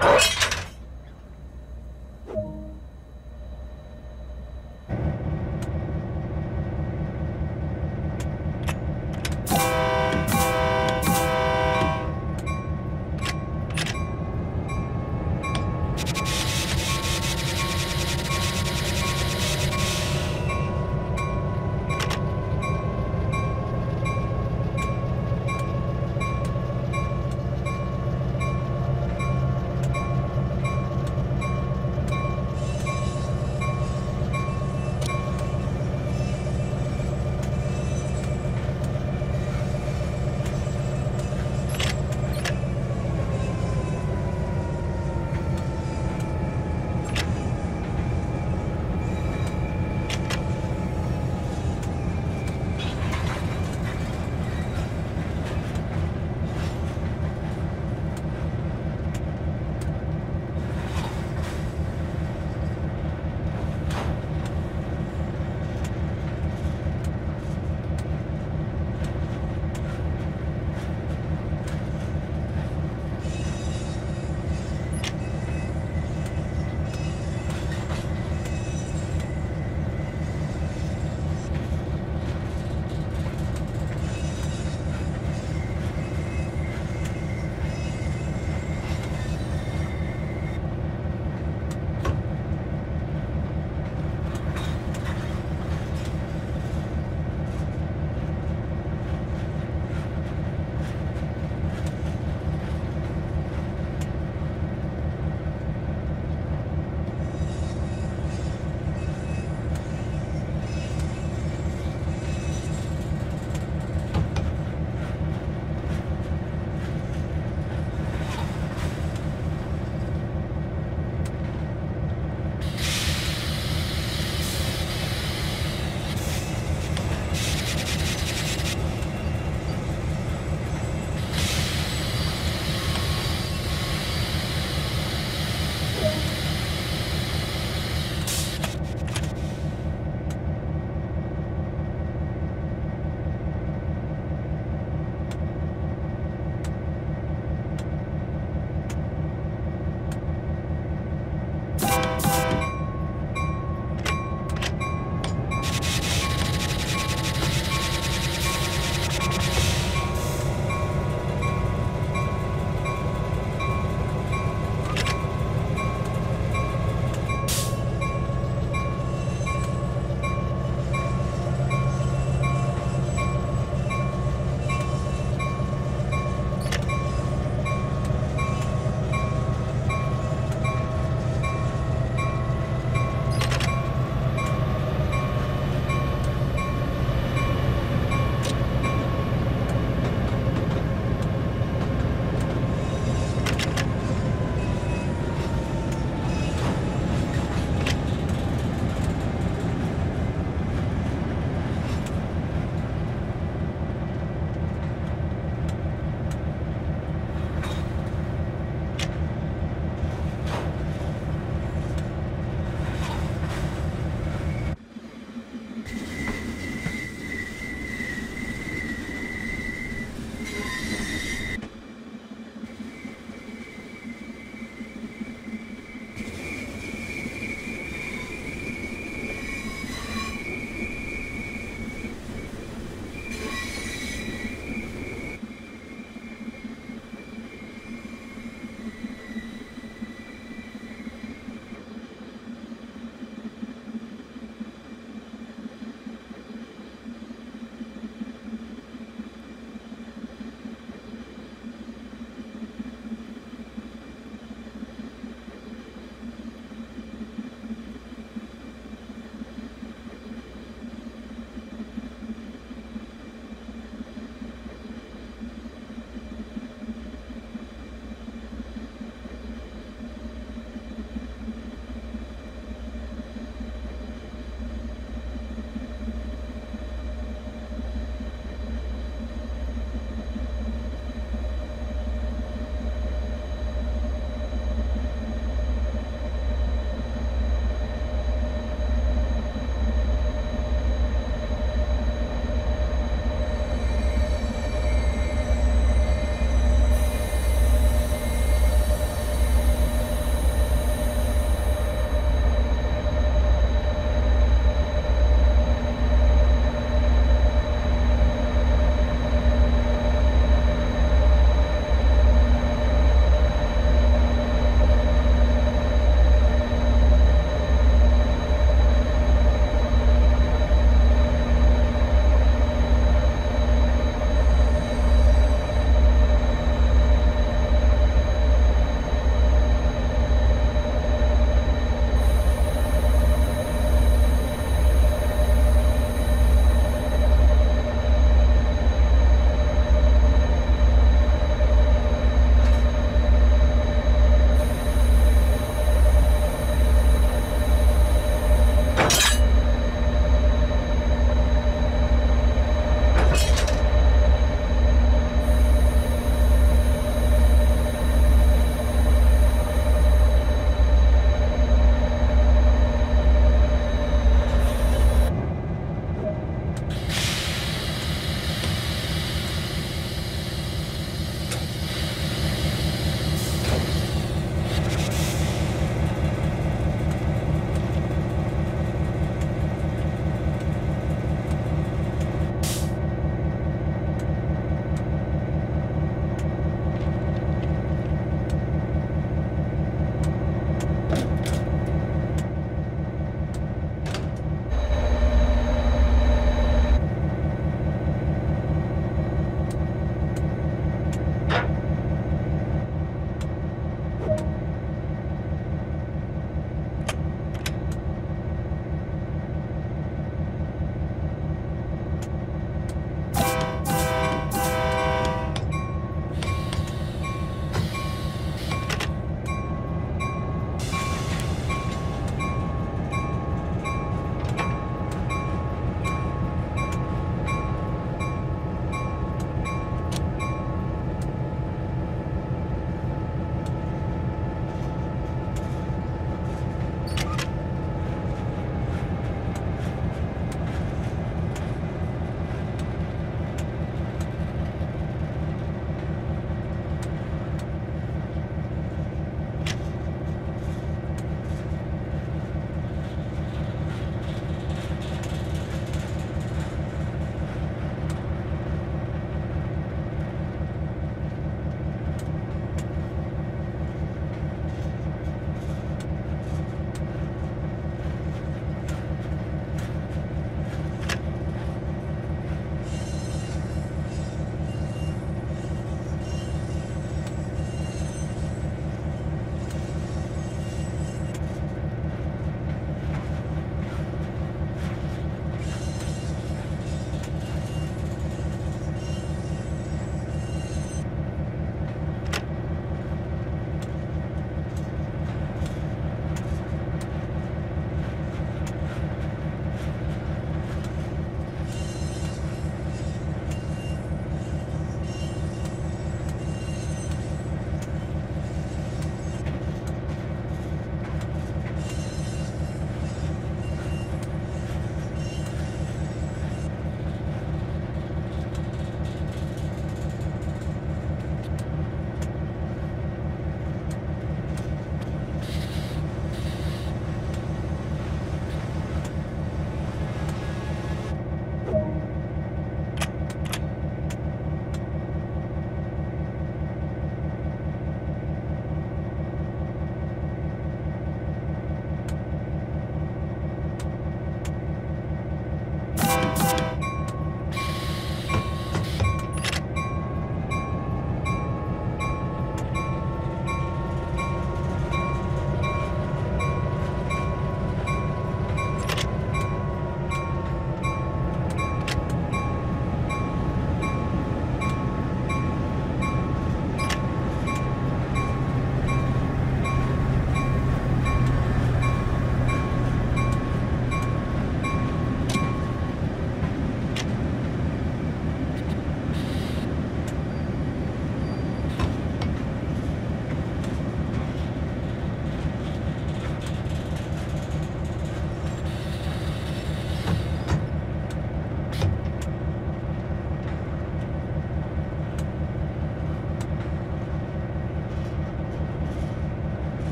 Oh!